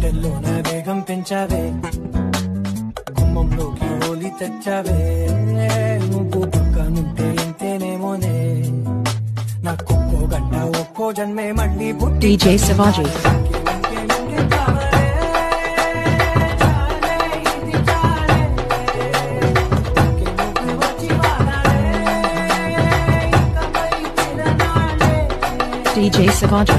గుండెల్లోన వేగం పెంచావే గుమ్మంలోకి హోలీ తెచ్చావే నువ్వు పక్కనుంటే ఇంతేనేమోనే నాకొక్కో గంట ఒక్కో జన్మే మళ్ళీ పుట్టి DJ Savaji. DJ Savaji.